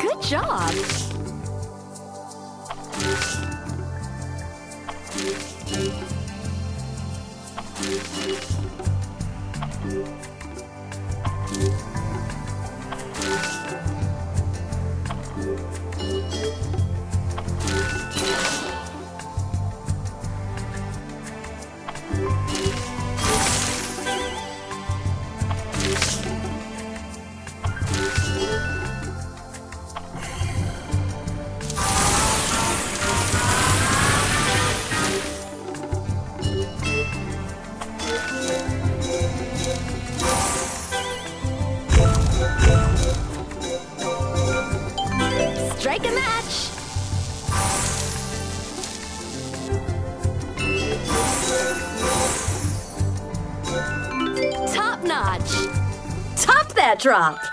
Good job! Strike a match! Top notch! Top that drop!